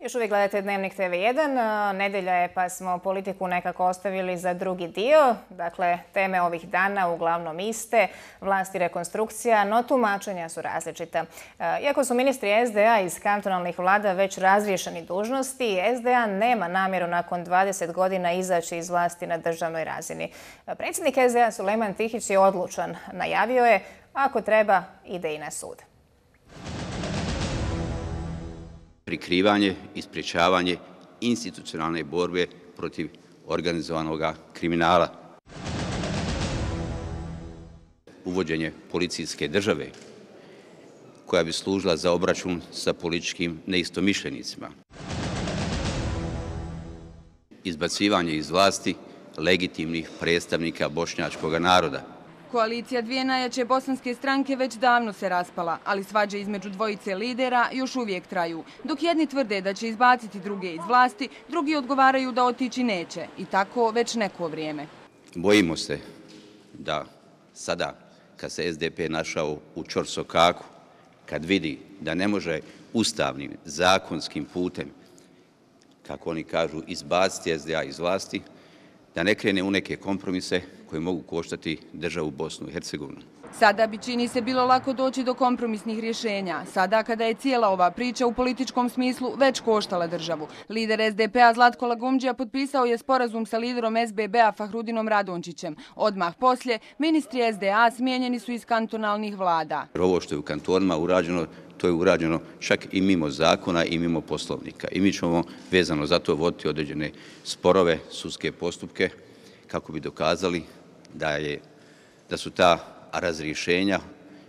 Još uvijek gledate Dnevnik TV1. Nedelja je pa smo politiku nekako ostavili za drugi dio. Dakle, teme ovih dana uglavnom iste. Vlast i rekonstrukcija, no tumačenja su različita. Iako su ministri SDA iz kantonalnih vlada već razriješeni dužnosti, SDA nema namjeru nakon 20 godina izaći iz vlasti na državnoj razini. Predsjednik SDA Suleman Tihić je odlučan. Najavio je, ako treba, ide i na sud. Prikrivanje i spriječavanje institucionalne borbe protiv organizovanog kriminala. Uvođenje policijske države koja bi služila za obračun sa političkim neistomišljenicima. Izbacivanje iz vlasti legitimnih predstavnika bošnjačkog naroda. Koalicija dvije najjače bosanske stranke već davno se raspala, ali svađe između dvojice lidera još uvijek traju. Dok jedni tvrde da će izbaciti druge iz vlasti, drugi odgovaraju da otići neće. I tako već neko vrijeme. Bojimo se da sada, kad se SDP našao u Čorsokaku, kad vidi da ne može ustavnim, zakonskim putem, kako oni kažu, izbaciti SDA iz vlasti, da ne krene u neke kompromise koje mogu koštati državu Bosnu i Hercegovinu. Sada bi čini se bilo lako doći do kompromisnih rješenja. Sada kada je cijela ova priča u političkom smislu već koštala državu. Lider SDP-a Zlatko Lagumđija potpisao je sporazum sa liderom SBB-a Fahrudinom Radončićem. Odmah poslije, ministri SDA smijenjeni su iz kantonalnih vlada. Ovo što je u kantonima urađeno, to je urađeno čak i mimo zakona i mimo poslovnika. I mi ćemo vezano za to voditi određene sporove, sudske postupke, kako bi dokazali da, je, da su ta razrišenja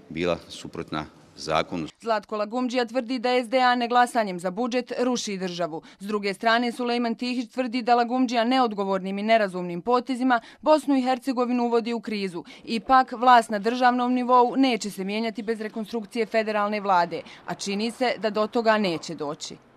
bila suprotna zakonu. Zlatko Lagumđija tvrdi da SDA neglasanjem za budžet ruši državu. S druge strane, Sulejman Tihić tvrdi da Lagumđija neodgovornim i nerazumnim potezima Bosnu i Hercegovinu uvodi u krizu. Ipak, vlast na državnom nivou neće se mijenjati bez rekonstrukcije federalne vlade, a čini se da do toga neće doći.